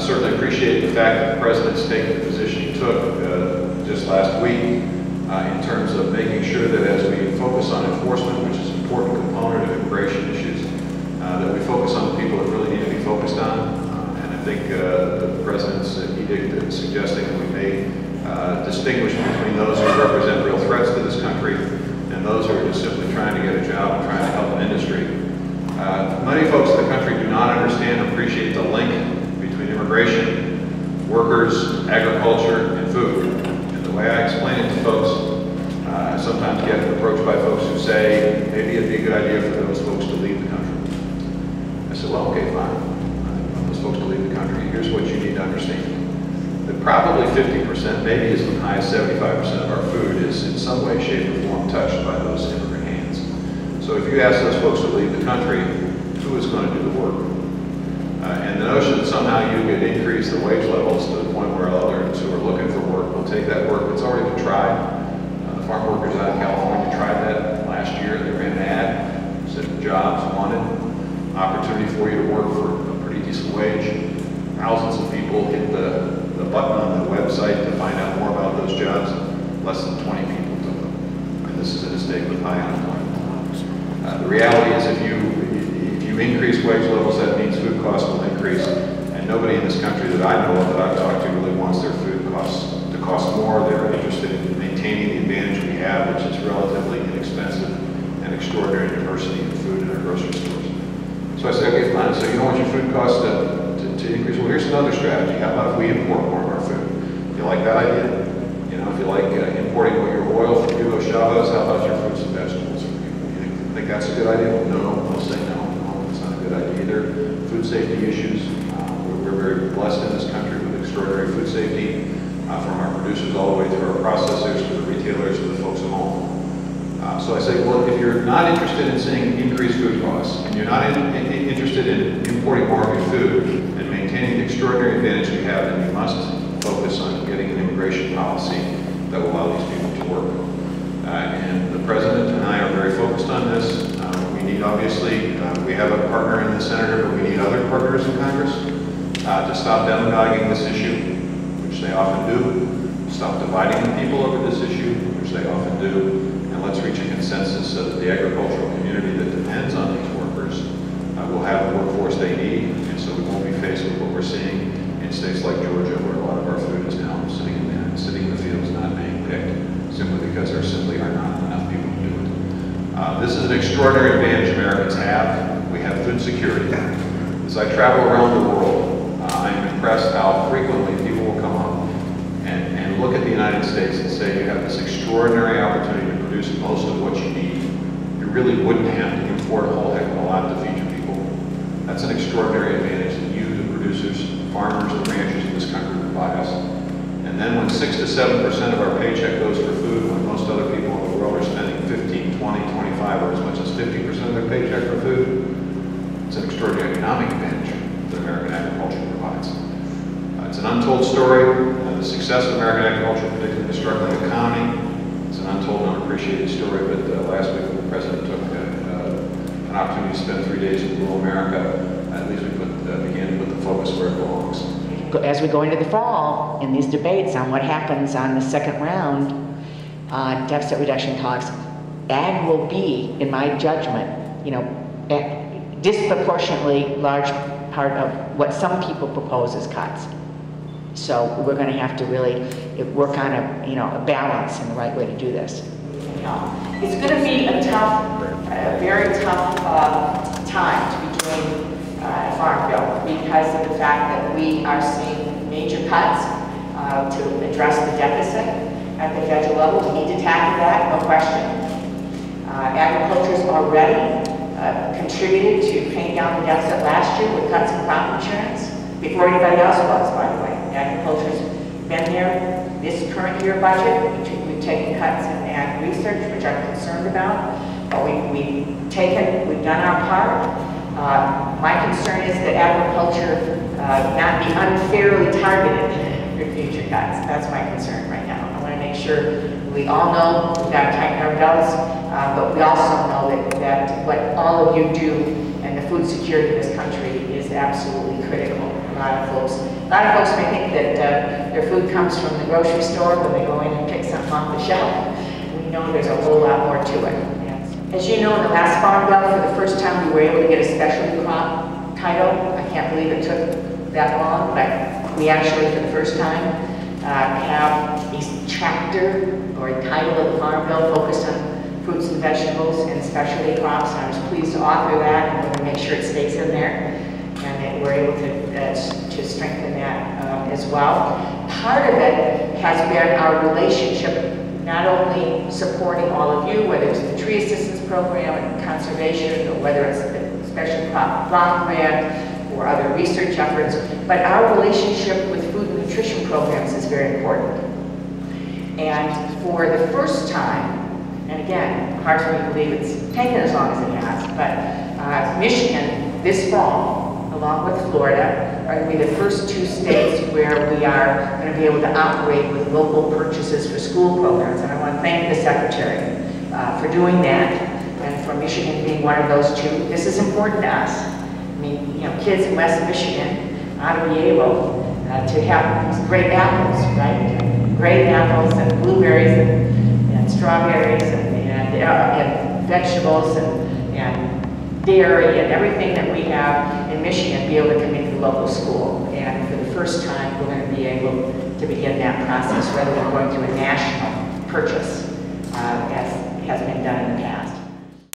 certainly appreciate the fact that the President's taken the position he took uh, just last week uh, in terms of making sure that as we focus on enforcement, which is an important component of immigration issues, uh, that we focus on the people that really need to be focused on. And I think uh, the President's edict is suggesting that we may uh, distinguish between those who represent real threats to this country and those who are just simply trying to get a job and trying to help an industry. Uh, many folks in the country do not understand or appreciate the link immigration, workers, agriculture, and food. And the way I explain it to folks, uh, I sometimes get approached by folks who say, maybe it'd be a good idea for those folks to leave the country. I said, well, okay, fine. I want those folks to leave the country. Here's what you need to understand. That probably 50%, maybe as high as 75% of our food is in some way, shape, or form touched by those immigrant hands. So if you ask those folks to leave the country, who is going to do the work? Uh, and the notion that somehow you could increase the wage levels to the point where others who are looking for work will take that work that's already been tried. Uh, farm workers out of California tried that last year. They ran an ad, said jobs wanted, opportunity for you to work for a pretty decent wage. Thousands of people hit the, the button on the website to find out more about those jobs. Less than 20 people took them. And this is in a state with high unemployment. Uh, the reality is if you, if you increase wage levels, that means food costs will increase. And nobody in this country that I know of that I've talked to really wants their food costs to cost more. They're interested in maintaining the advantage we have, which is relatively inexpensive and extraordinary diversity in food in our grocery stores. So I said, okay, fine. So you don't want your food costs to, to, to increase. Well, here's another strategy. How about if we import more of our food? You like that idea? You know, if you like uh, importing your oil from Hugo Chavez, how about your fruits and vegetables You think, think that's a good idea? No, I'll say no. No, it's not a good idea either. Food safety issues. Uh, we're, we're very blessed in this country with extraordinary food safety uh, from our producers all the way through our processors to the retailers to the folks at home. Uh, so I say, well, if you're not interested in seeing increased food costs, and you're not in, in, interested in importing more of your food and maintaining the extraordinary advantage we have, then you must focus on getting an immigration policy that will allow these people to work. Uh, and the President and I are very focused on this. We need, obviously, uh, we have a partner in the Senator, but we need other partners in Congress uh, to stop demagoguing this issue, which they often do, stop dividing the people over this issue, which they often do, and let's reach a consensus so that the agricultural community that depends on these workers uh, will have the workforce they need, and so we won't be faced with what we're seeing in states like Georgia, where a lot of our food is now sitting in, the, sitting in the fields not being picked, simply because there simply are not enough people to do it. Uh, this is an extraordinary advantage Americans have. We have food security. As I travel around the world, uh, I'm impressed how frequently people will come up and, and look at the United States and say you have this extraordinary opportunity to produce most of what you need. You really wouldn't have to import a whole heck of a lot to feed your people. That's an extraordinary advantage that you, the producers, farmers, the ranchers in this country provide us. And then when six to seven percent of our paycheck goes for food, when most other people in the world are spending 15, 20, 25, or as much as 50 percent of their paycheck for food, it's an extraordinary economic advantage that American agriculture provides. Uh, it's an untold story. Uh, the success of American agriculture, particularly the struggling economy, it's an untold, unappreciated story. But uh, last week, the president took uh, an opportunity to spend three days in rural America. At least we put, uh, began to put the focus where it belongs. As we go into the fall, in these debates on what happens on the second round, uh, deficit reduction talks, ag will be, in my judgment, you know, disproportionately large part of what some people propose as cuts. So we're going to have to really work on a, you know, a balance and the right way to do this. Yeah. It's going to be a tough, a very tough uh, time to be doing uh, farm bill because of the fact that we are seeing major cuts uh, to address the deficit at the federal level. We need to tackle that, no question. Uh, Agriculture's already uh, contributed to paying down the deficit last year with cuts in crop insurance, before anybody else was, by the way. Agriculture's been there. This current year budget, we've taken cuts in ag research, which I'm concerned about, but we, we've taken, we've done our part. Uh, my concern is that agriculture uh, not be unfairly targeted for future cuts. That's my concern right now. I want to make sure we all know we've got to tighten our belts, uh, but we also know that, that what all of you do and the food security of this country is absolutely critical. A lot of folks, a lot of folks may think that uh, their food comes from the grocery store when they go in and pick something off the shelf. We know there's a whole lot more to it. As you know, in the last Farm Bill, for the first time, we were able to get a specialty crop title. I can't believe it took that long, but we actually, for the first time, uh, have a chapter or a title of the Farm Bill focused on fruits and vegetables and specialty crops. I was pleased to author that and we're going to make sure it stays in there and that we're able to, uh, to strengthen that uh, as well. Part of it has been our relationship, not only supporting all of you, whether it's the tree assistance program and conservation, or whether it's the special crop block grant or other research efforts, but our relationship with programs is very important. And for the first time, and again, hard for me to believe it's taken as long as it has, but uh, Michigan this fall, along with Florida, are going to be the first two states where we are going to be able to operate with local purchases for school programs. And I want to thank the Secretary uh, for doing that and for Michigan being one of those two. This is important to us. I mean, you know, kids in West Michigan ought to be able uh, to have these great apples, right? Great apples and blueberries and, and strawberries and, and, uh, and vegetables and, and dairy and everything that we have in Michigan be able to come into the local school. And for the first time, we're going to be able to begin that process rather than going through a national purchase uh, as has been done in the past.